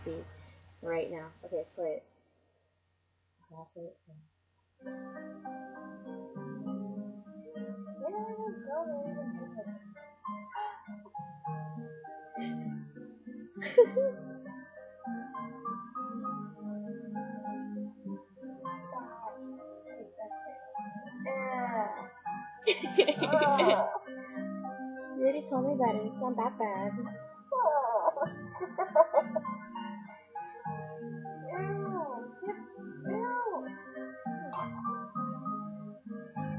happy right now. Okay, play it. Play it. you already told me about it. It's not that bad.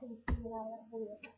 可以สั拉ญ